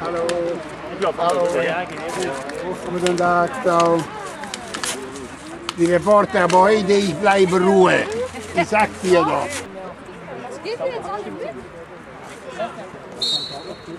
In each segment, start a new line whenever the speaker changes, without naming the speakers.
Hallo. Hallo. Guten Tag, ciao. Die Reporter poi Dei Bleib Ruhe. Ich io dir.
Ja!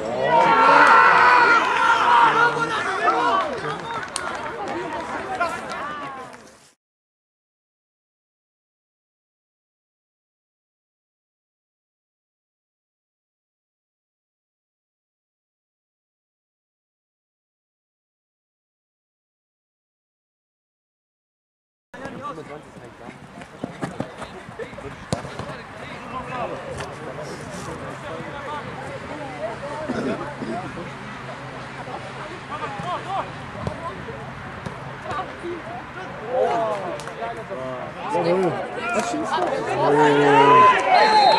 Ja.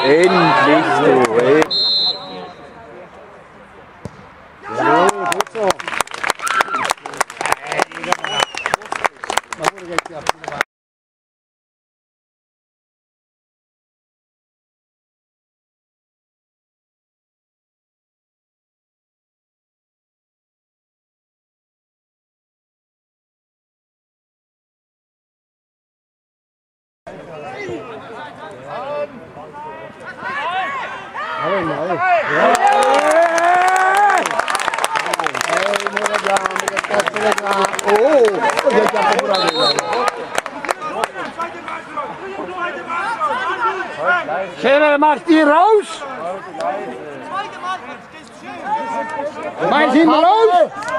Endlich du, Allee,
man. Allee. Ja.
Oh, dat Zijn Martin Roos? Martin Roos?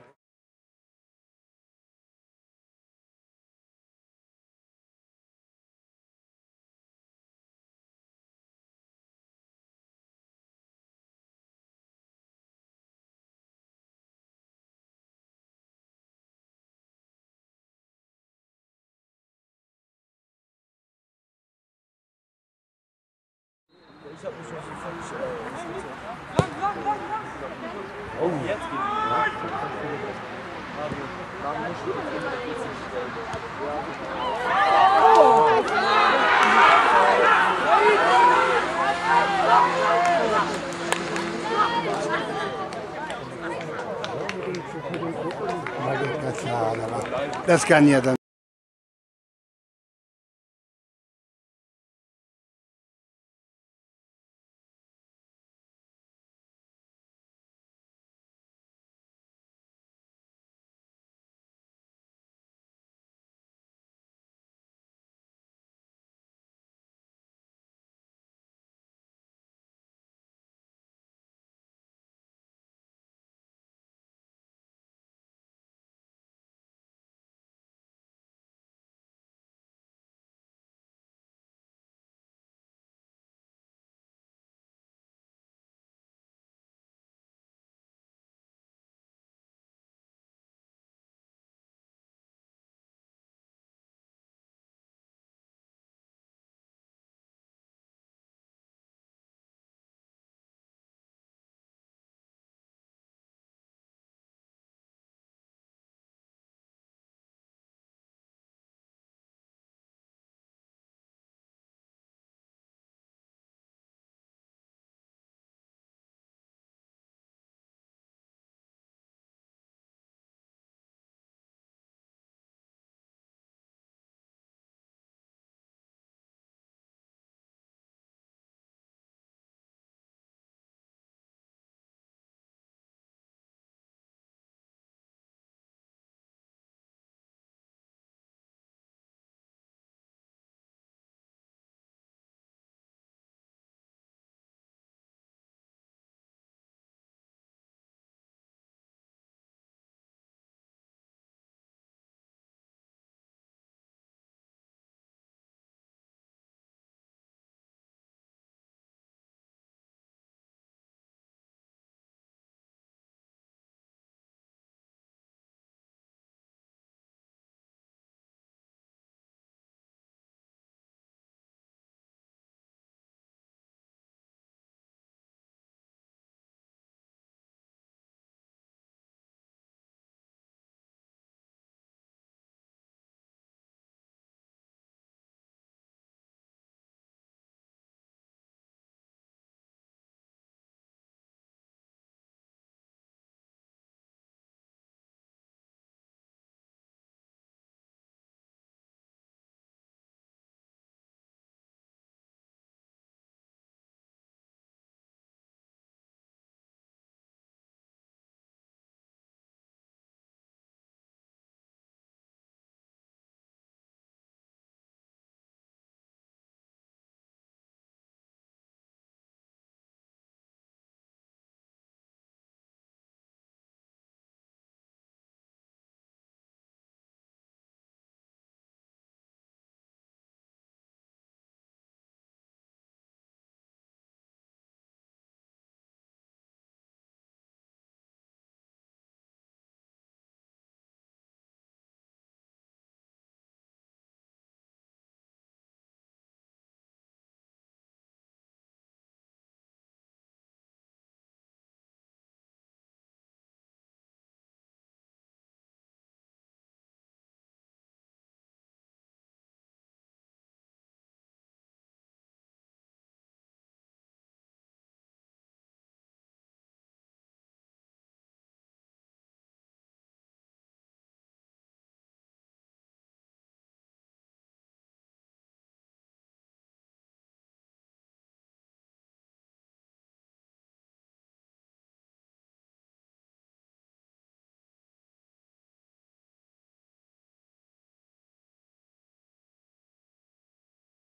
ich hab Probleme. Schere, mach die raus! Mein Sie mal raus! Gut, Schiri! Das kann ja dann.